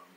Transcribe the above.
um,